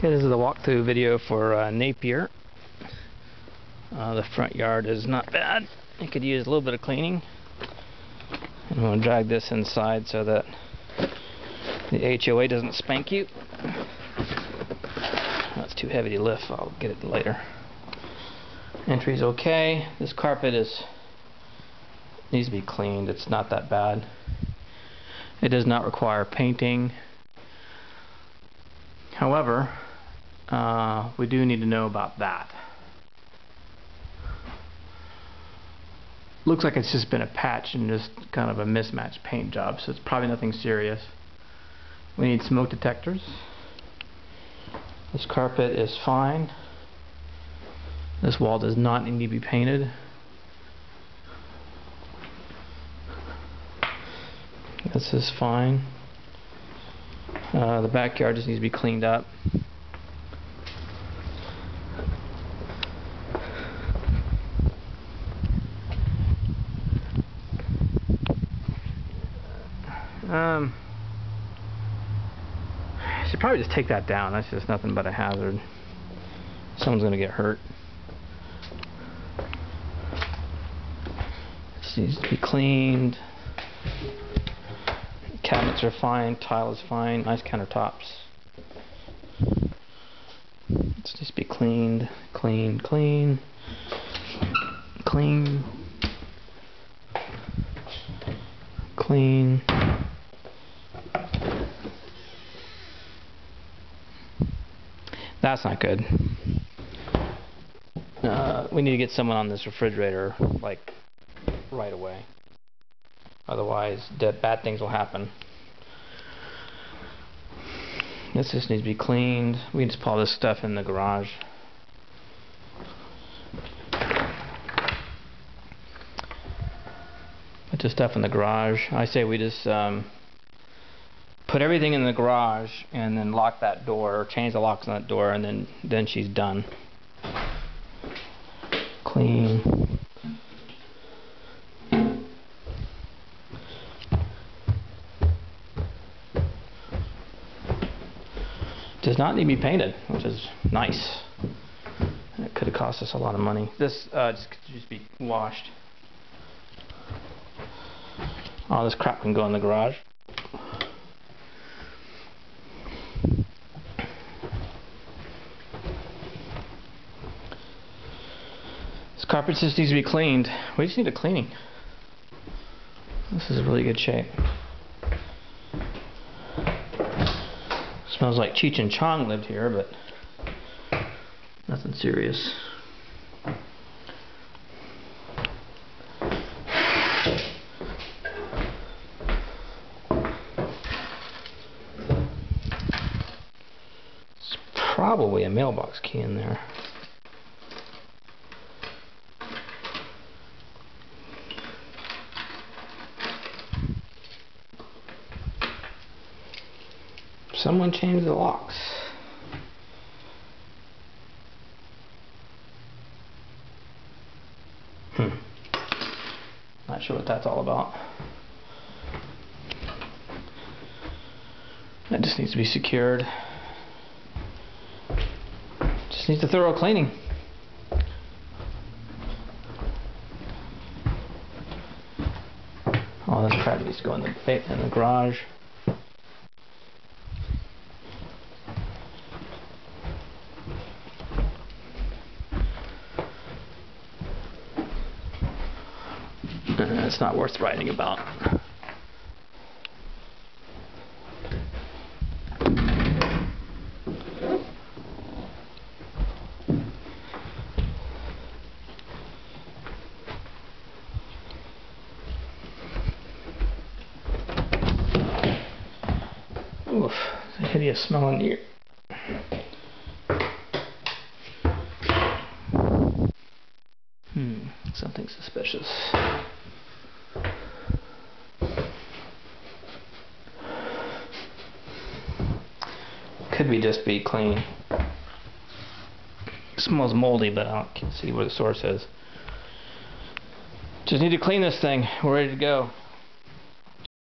Okay, this is the walkthrough video for uh, Napier. Uh, the front yard is not bad. It could use a little bit of cleaning. I'm going to drag this inside so that the HOA doesn't spank you. That's too heavy to lift. I'll get it later. Entry's okay. This carpet is needs to be cleaned. It's not that bad. It does not require painting. However, uh, we do need to know about that. Looks like it's just been a patch and just kind of a mismatched paint job, so it's probably nothing serious. We need smoke detectors. This carpet is fine. This wall does not need to be painted. This is fine. Uh, the backyard just needs to be cleaned up. Um, should probably just take that down. That's just nothing but a hazard. Someone's gonna get hurt. This needs to be cleaned. Cabinets are fine. Tile is fine. Nice countertops. Let's just be cleaned, clean, clean, clean, clean. That's not good. Uh, we need to get someone on this refrigerator, like, right away. Otherwise, bad things will happen. This just needs to be cleaned. We can just pull this stuff in the garage. Put this stuff in the garage. I say we just um, put everything in the garage and then lock that door or change the locks on that door and then then she's done. Clean. Does not need to be painted which is nice. It could have cost us a lot of money. This uh, just could just be washed. All this crap can go in the garage carpet just needs to be cleaned. We just need a cleaning. This is a really good shape. Smells like Cheech and Chong lived here, but nothing serious. It's probably a mailbox key in there. Someone changed the locks. Hmm. Not sure what that's all about. That just needs to be secured. Just needs a thorough cleaning. All this crap needs to go in the in the garage. It's not worth writing about. Oof, a hideous smell in here. Hmm, something suspicious. Be just be clean. It smells moldy, but I don't see where the source is. Just need to clean this thing. We're ready to go.